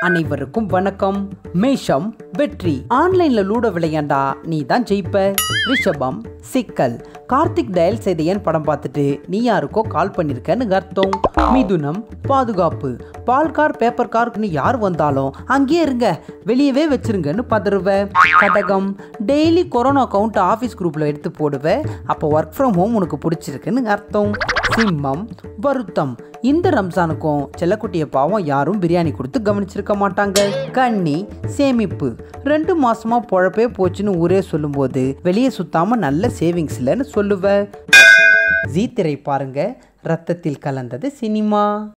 அனைவருக்கும் வணக்கம். மேஷம் வெற்றி. ஆன்லைன்ல லூடோ விளையாண்டா நீ தான் ஜெயிப்ப. ரிஷபம் சிக்கல். கார்த்திக் டயல் செய்த ஏன் படம் பார்த்துட்டு நீ யாருக்கோ கால் பண்ணிருக்கன்னு அர்த்தம். மிதுனம் பாதுகாப்பு. பால் கார் பேப்பர் கார்க்குன்னு யார் வந்தாலும் அங்கேயே இருங்க. வெளியவே வச்சிருங்கன்னு பதறுவ. கடகம் டெய்லி கொரோனா கவுண்ட் ஆஃபீஸ் குரூப்ல எடுத்து போடுவ. அப்போ ஒர்க் ஃப்ரம் ஹோம் உனக்கு பிடிச்சிருக்குன்னு அர்த்தம். சிம்மம் வருத்தம். இந்த ரம்ஜானுக்கும் செல்லக்குட்டிய பாவம் யாரும் பிரியாணி கொடுத்து கவனிச்சிருக்க மாட்டாங்க. கண்ணி சேமிப்பு ரெண்டு மாசமா பொழப்பே போச்சுன்னு ஊரே சொல்லும்போது வெளியே சுத்தாம நல்ல சேவிங்ஸ் இல்லைன்னு சொல்லுவ. ஜீ திரை பாருங்க ரத்தத்தில் கலந்தது சினிமா.